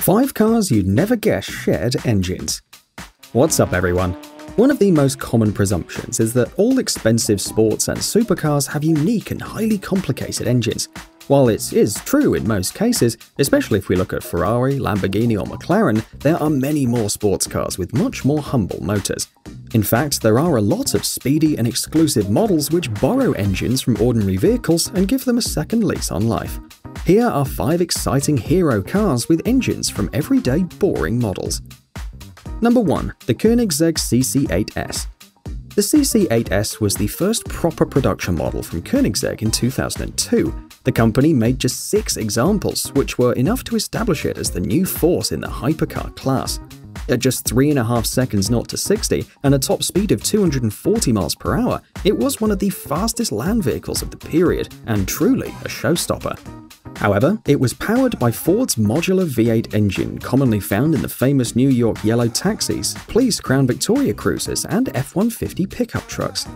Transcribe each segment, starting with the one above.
5 cars you'd never guess shared engines. What's up everyone? One of the most common presumptions is that all expensive sports and supercars have unique and highly complicated engines. While it is true in most cases, especially if we look at Ferrari, Lamborghini or McLaren, there are many more sports cars with much more humble motors. In fact, there are a lot of speedy and exclusive models which borrow engines from ordinary vehicles and give them a second lease on life. Here are 5 exciting hero cars with engines from everyday boring models. Number 1. The Koenigsegg CC8S The CC8S was the first proper production model from Koenigsegg in 2002. The company made just six examples, which were enough to establish it as the new force in the hypercar class. At just 3.5 seconds 0 to 60 and a top speed of 240 miles per hour, it was one of the fastest land vehicles of the period and truly a showstopper. However, it was powered by Ford's modular V8 engine commonly found in the famous New York yellow taxis, police Crown Victoria cruisers, and F-150 pickup trucks.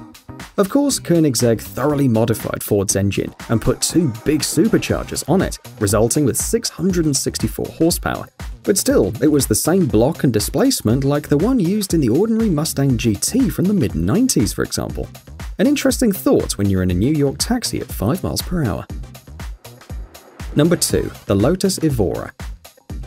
Of course, Koenigsegg thoroughly modified Ford's engine and put two big superchargers on it, resulting with 664 horsepower. But still, it was the same block and displacement like the one used in the ordinary Mustang GT from the mid-90s, for example. An interesting thought when you're in a New York taxi at 5 miles per hour. Number 2. The Lotus Evora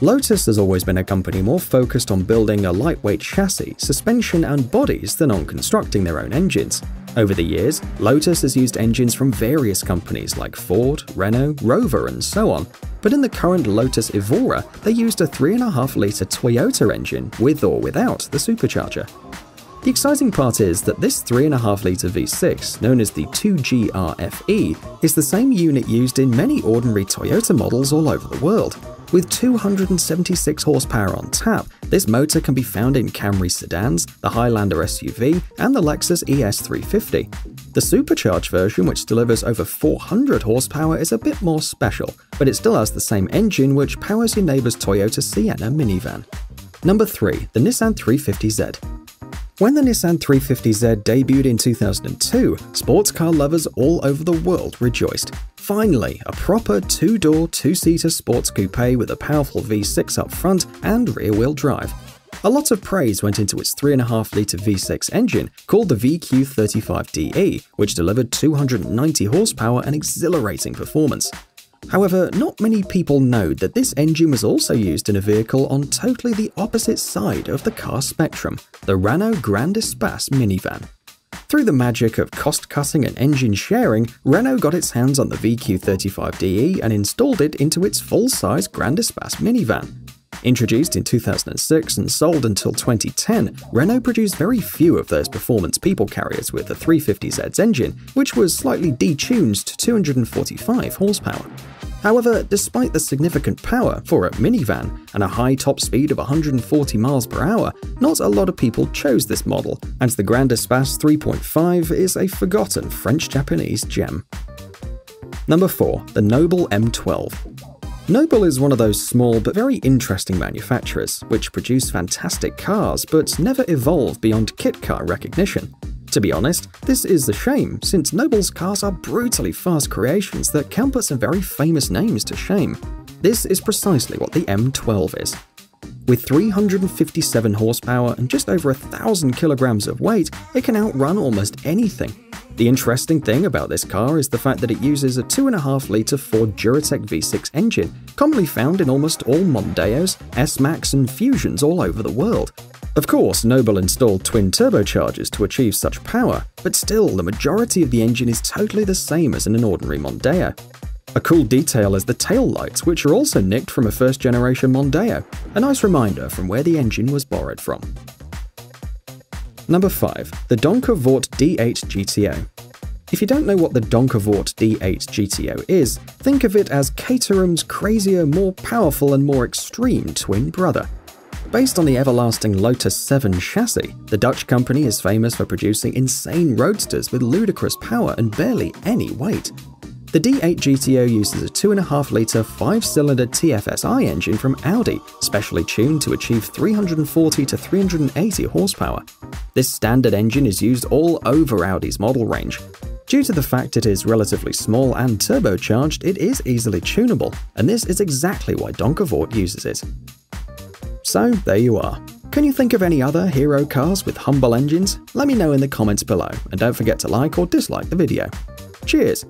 Lotus has always been a company more focused on building a lightweight chassis, suspension and bodies than on constructing their own engines. Over the years, Lotus has used engines from various companies like Ford, Renault, Rover and so on, but in the current Lotus Evora, they used a 3.5-litre Toyota engine with or without the supercharger. The exciting part is that this 3.5 litre V6, known as the 2GRFE, is the same unit used in many ordinary Toyota models all over the world. With 276 horsepower on tap, this motor can be found in Camry sedans, the Highlander SUV, and the Lexus ES350. The supercharged version, which delivers over 400 horsepower, is a bit more special, but it still has the same engine which powers your neighbor's Toyota Sienna minivan. Number 3. The Nissan 350Z when the Nissan 350Z debuted in 2002, sports car lovers all over the world rejoiced. Finally, a proper two-door, two-seater sports coupe with a powerful V6 up front and rear-wheel drive. A lot of praise went into its 3.5-litre V6 engine called the VQ35DE, which delivered 290 horsepower and exhilarating performance. However, not many people know that this engine was also used in a vehicle on totally the opposite side of the car spectrum, the Renault Grand Espace minivan. Through the magic of cost cutting and engine sharing, Renault got its hands on the VQ35DE and installed it into its full size Grand Espace minivan. Introduced in 2006 and sold until 2010, Renault produced very few of those performance people carriers with the 350Z's engine, which was slightly detuned to 245 horsepower. However, despite the significant power for a minivan and a high top speed of 140 miles per hour, not a lot of people chose this model, and the Grand Espace 3.5 is a forgotten French-Japanese gem. Number 4. The Noble M12 Noble is one of those small but very interesting manufacturers, which produce fantastic cars but never evolve beyond kit car recognition. To be honest, this is a shame, since Noble's cars are brutally fast creations that can put some very famous names to shame. This is precisely what the M12 is. With 357 horsepower and just over a thousand kilograms of weight, it can outrun almost anything. The interesting thing about this car is the fact that it uses a 2.5 litre Ford Duratec V6 engine, commonly found in almost all Mondeos, S-Max and Fusions all over the world. Of course, Noble installed twin turbochargers to achieve such power, but still, the majority of the engine is totally the same as in an ordinary Mondeo. A cool detail is the tail lights, which are also nicked from a first-generation Mondeo, a nice reminder from where the engine was borrowed from. Number 5. The Donkervoort D8 GTO if you don't know what the Donkervoort D8 GTO is, think of it as Caterham's crazier, more powerful and more extreme twin brother. Based on the everlasting Lotus 7 chassis, the Dutch company is famous for producing insane roadsters with ludicrous power and barely any weight. The D8 GTO uses a 2.5-litre 5-cylinder TFSI engine from Audi, specially tuned to achieve 340 to 380 horsepower. This standard engine is used all over Audi's model range. Due to the fact it is relatively small and turbocharged, it is easily tunable, and this is exactly why Donkervoort uses it. So there you are. Can you think of any other hero cars with humble engines? Let me know in the comments below, and don't forget to like or dislike the video. Cheers!